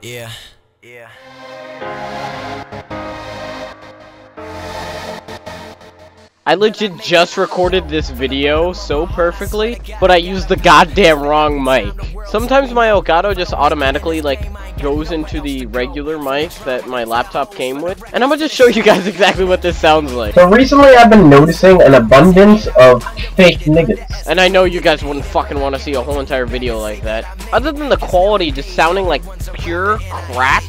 Yeah, yeah. I legit just recorded this video so perfectly, but I used the goddamn wrong mic. Sometimes my Elgato just automatically, like, goes into the regular mic that my laptop came with, and I'm gonna just show you guys exactly what this sounds like. So recently I've been noticing an abundance of fake niggas. And I know you guys wouldn't fucking want to see a whole entire video like that. Other than the quality just sounding like pure crap,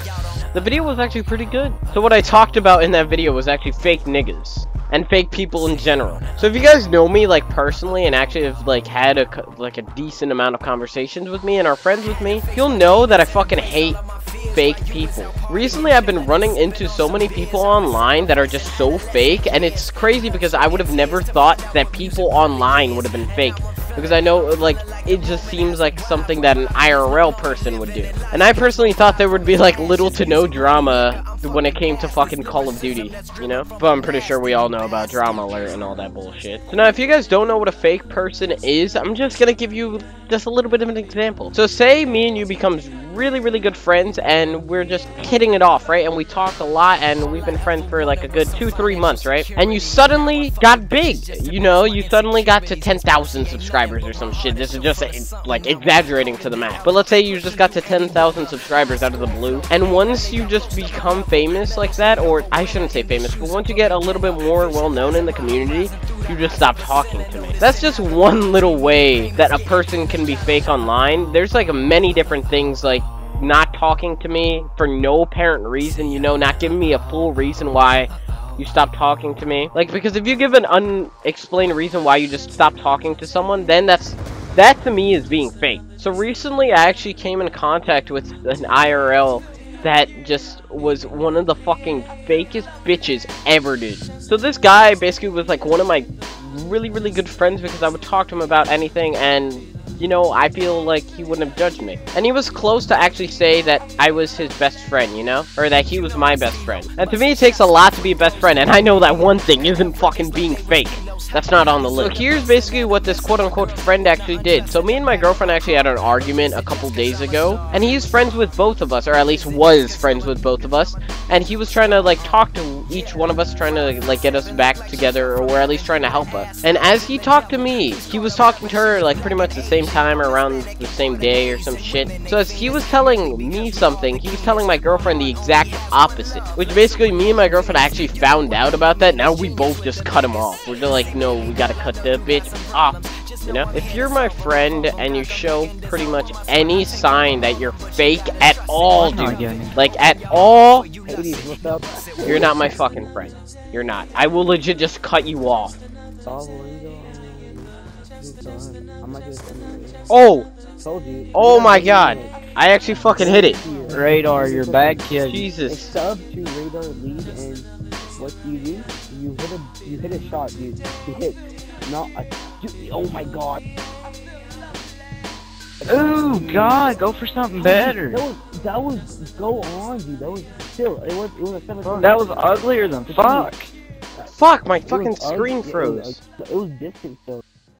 the video was actually pretty good. So what I talked about in that video was actually fake niggas and fake people in general. So if you guys know me like personally and actually have like had a like a decent amount of conversations with me and are friends with me, you'll know that I fucking hate fake people. Recently I've been running into so many people online that are just so fake and it's crazy because I would have never thought that people online would have been fake because I know like it just seems like something that an IRL person would do. And I personally thought there would be like little to no drama when it came to fucking Call of Duty, you know? But I'm pretty sure we all know about DramaAlert and all that bullshit. So now if you guys don't know what a fake person is, I'm just gonna give you just a little bit of an example. So say me and you becomes really, really good friends and we're just hitting it off, right? And we talk a lot and we've been friends for like a good two, three months, right? And you suddenly got big, you know? You suddenly got to 10,000 subscribers or some shit. This is just like exaggerating to the max. But let's say you just got to 10,000 subscribers out of the blue. And once you just become famous like that, or I shouldn't say famous, but once you get a little bit more well known in the community, you just stop talking to me. That's just one little way that a person can be fake online. There's like many different things like not talking to me for no apparent reason, you know, not giving me a full reason why you stop talking to me. Like, because if you give an unexplained reason why you just stop talking to someone, then that's, that to me is being fake. So recently I actually came in contact with an IRL that just was one of the fucking fakest bitches ever, dude. So this guy basically was like one of my really, really good friends because I would talk to him about anything and you know, I feel like he wouldn't have judged me. And he was close to actually say that I was his best friend, you know? Or that he was my best friend. And to me, it takes a lot to be a best friend, and I know that one thing isn't fucking being fake. That's not on the list. So here's basically what this quote-unquote friend actually did. So me and my girlfriend actually had an argument a couple days ago, and he's friends with both of us, or at least was friends with both of us, and he was trying to, like, talk to each one of us, trying to, like, get us back together, or at least trying to help us. And as he talked to me, he was talking to her, like, pretty much the same time or around the same day or some shit. So as he was telling me something, he was telling my girlfriend the exact opposite. Which basically me and my girlfriend actually found out about that. Now we both just cut him off. We're just like, no, we gotta cut the bitch off. You know? If you're my friend and you show pretty much any sign that you're fake at all, dude. Like at all, you're not my fucking friend. You're not. I will legit just cut you off. Oh! Oh my god! I actually fucking hit it. Radar, you're bad kid. Jesus. sub to radar lead and what do you do? You hit a you hit a shot, dude. You hit not a dude, oh my god. Oh God, go for something better. That was that was go on, dude. That was still it was it was a seven. That was uglier than fuck. Fuck, my It was fucking ugly. screen It was- froze. It was distant though.